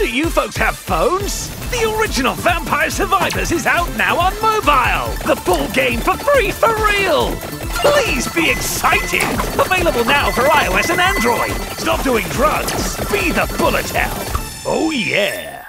Do you folks have phones? The original Vampire Survivors is out now on mobile! The full game for free for real! Please be excited! Available now for iOS and Android! Stop doing drugs! Be the bullet hell! Oh yeah!